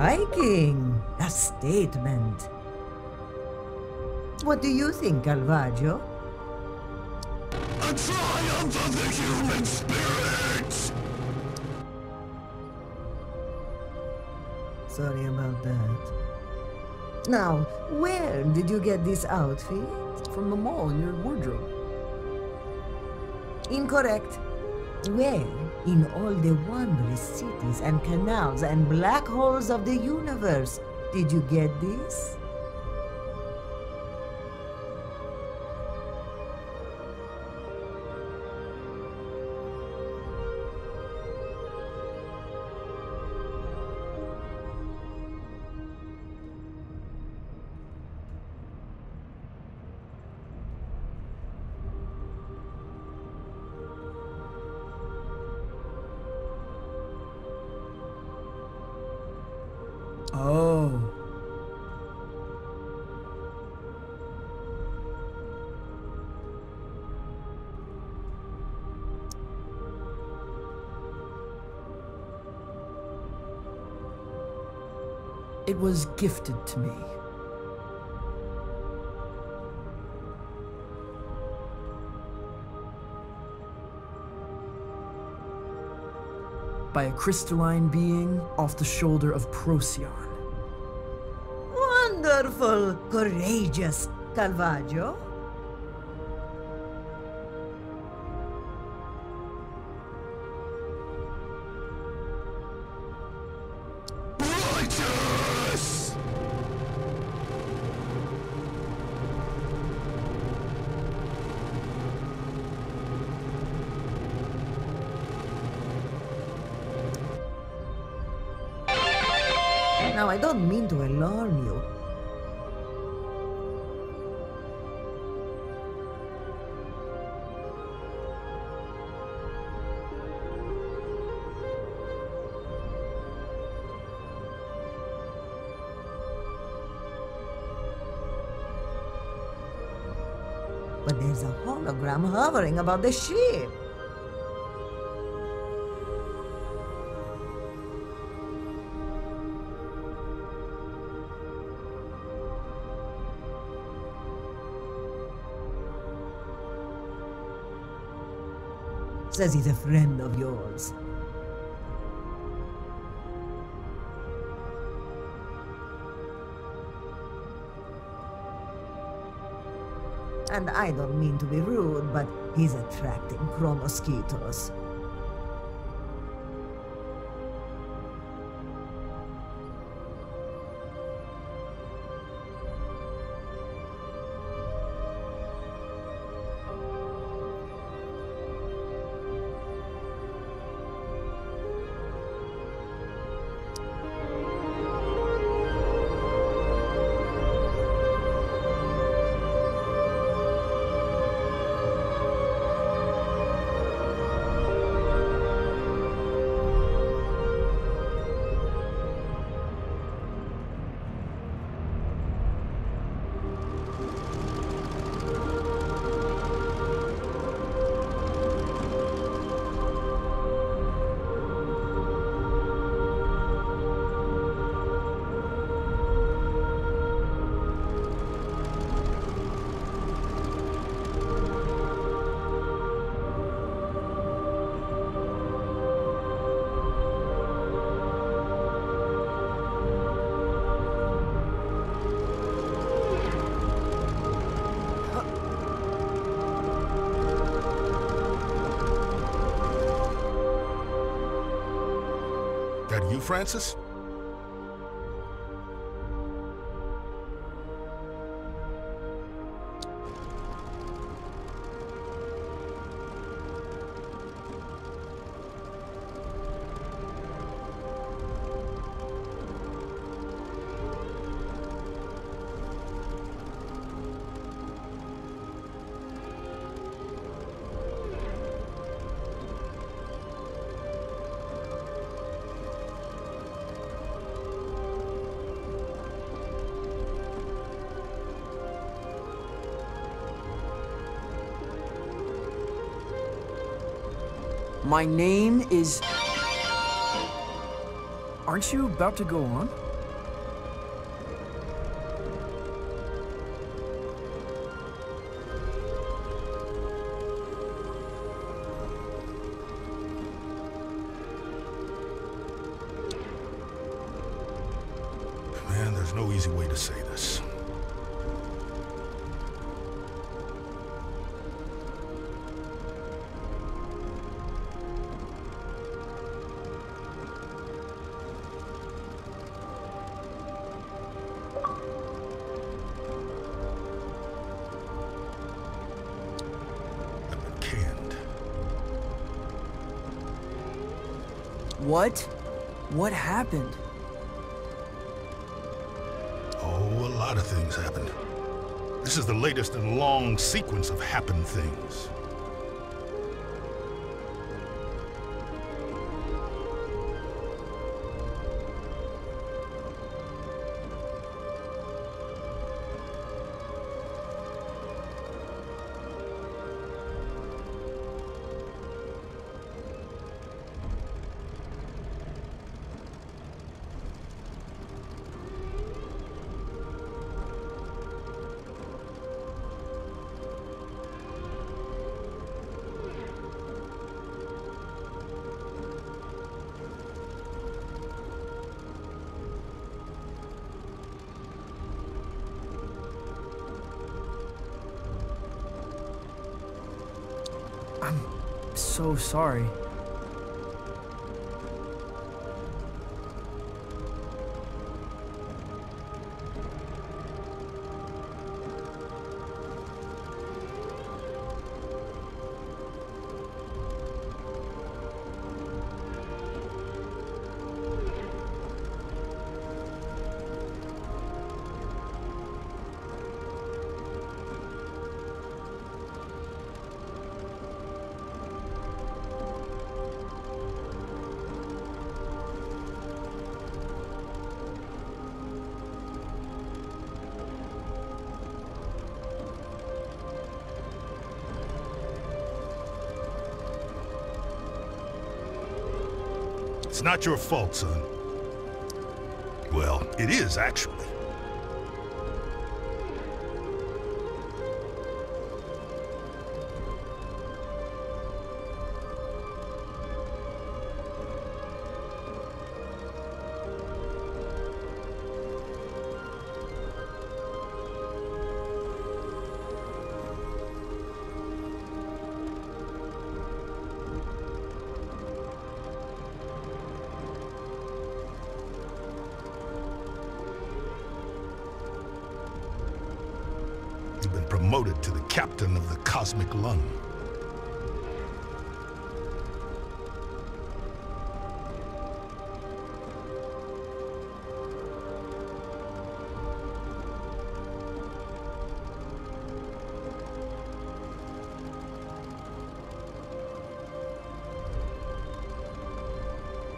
Striking. A statement. What do you think, Calvaggio? A triumph of the human spirit! Sorry about that. Now, where did you get this outfit? From the mall in your wardrobe. Incorrect. Where, in all the wondrous cities and canals and black holes of the universe, did you get this? Oh. It was gifted to me. By a crystalline being off the shoulder of Procyon. Wonderful, courageous. Righteous! Now, I don't mean to alarm you. But there's a hologram hovering above the ship. Says he's a friend of yours. And I don't mean to be rude, but he's attracting chromosquitos. You, Francis? My name is... Aren't you about to go on? Man, there's no easy way to say this. What? What happened? Oh, a lot of things happened. This is the latest in a long sequence of happened things. I'm so sorry. It's not your fault, son. Well, it is, actually. To the captain of the Cosmic Lung.